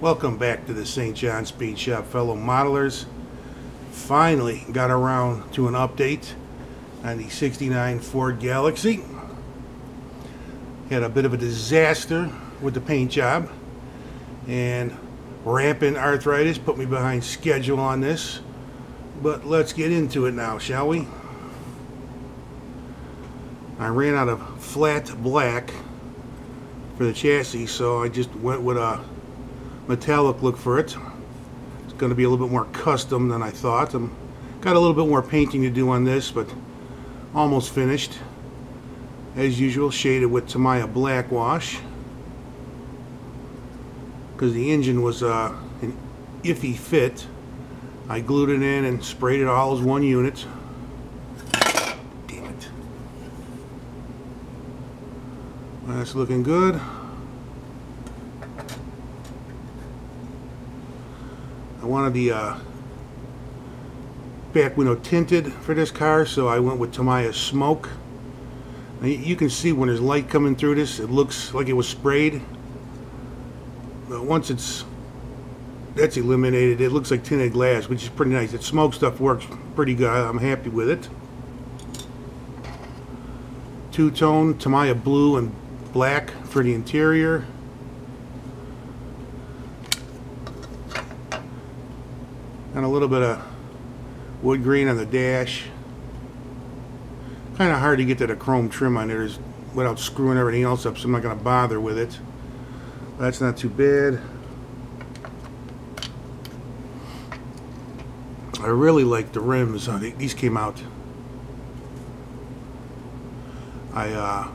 Welcome back to the St. John Speed Shop, fellow modelers. Finally got around to an update on the 69 Ford Galaxie. Had a bit of a disaster with the paint job and rampant arthritis put me behind schedule on this. But let's get into it now, shall we? I ran out of flat black for the chassis, so I just went with a metallic look for it. It's going to be a little bit more custom than I thought. I'm got a little bit more painting to do on this, but almost finished. As usual, shaded with Tamiya black wash because the engine was uh, an iffy fit. I glued it in and sprayed it all as one unit. Damn it. That's looking good. I wanted the uh, back window tinted for this car, so I went with Tamiya Smoke. Now, you can see when there's light coming through this, it looks like it was sprayed. But once it's that's eliminated, it looks like tinted glass, which is pretty nice. The smoke stuff works pretty good. I'm happy with it. Two-tone Tamiya blue and black for the interior. And a little bit of wood green on the dash. Kind of hard to get to the chrome trim on there without screwing everything else up, so I'm not going to bother with it. That's not too bad. I really like the rims. These came out. I uh,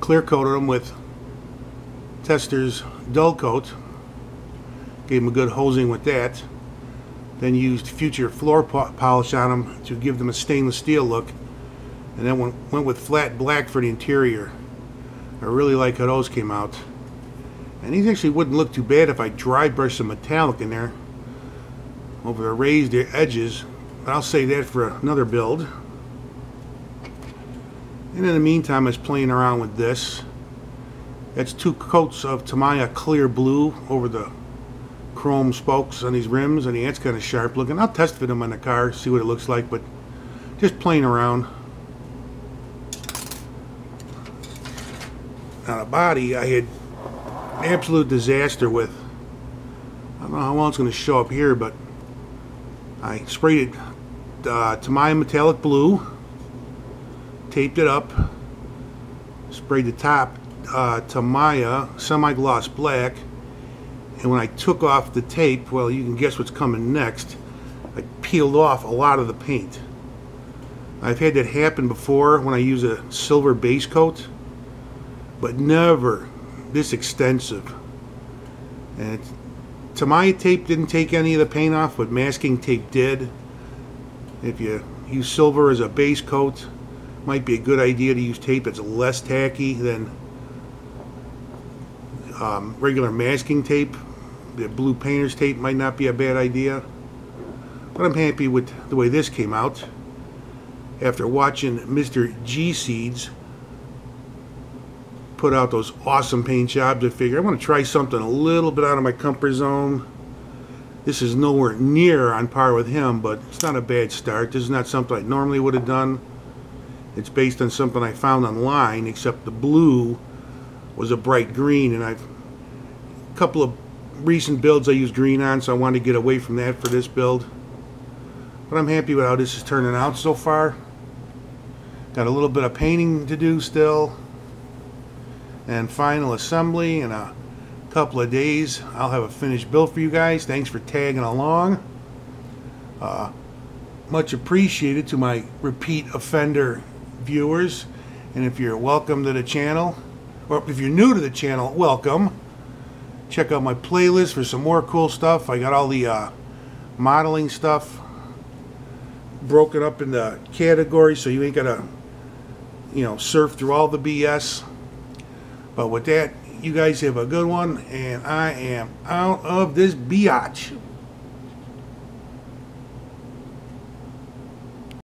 clear coated them with Testors dull coat. Gave them a good hosing with that. Then used Future floor polish on them to give them a stainless steel look. And then went, with flat black for the interior. I really like how those came out. And these actually wouldn't look too bad if I dry brushed some metallic in there over the raised edges. But I'll save that for another build. And in the meantime, I was playing around with this. That's two coats of Tamiya clear blue over the chrome spokes on these rims. and it's kind of sharp looking. I'll test fit them on the car, see what it looks like, but just playing around. On the body, I had absolute disaster with. I don't know how well it's going to show up here, but I sprayed it uh, Tamiya metallic blue, taped it up, sprayed the top uh, Tamiya semi-gloss black, and when I took off the tape, well, you can guess what's coming next. I peeled off a lot of the paint. I've had that happen before when I use a silver base coat, but never this extensive. And Tamiya tape didn't take any of the paint off, but masking tape did. If you use silver as a base coat, might be a good idea to use tape that's less tacky than um, regular masking tape. The blue painter's tape might not be a bad idea. But I'm happy with the way this came out. After watching Mr. G Seeds put out those awesome paint jobs. I figure I want to try something a little bit out of my comfort zone. This is nowhere near on par with him, but it's not a bad start. This is not something I normally would have done. It's based on something I found online, except the blue was a bright green, and I've a couple of recent builds I used green on, so I wanted to get away from that for this build. But I'm happy with how this is turning out so far. Got a little bit of painting to do still and final assembly in a couple of days. I'll have a finished build for you guys. Thanks for tagging along. Uh, much appreciated to my repeat offender viewers. And if you're welcome to the channel, or if you're new to the channel, welcome. Check out my playlist for some more cool stuff. I got all the uh, modeling stuff broken up into categories so you ain't got to, you know, surf through all the BS. But with that, you guys have a good one, and I am out of this biatch.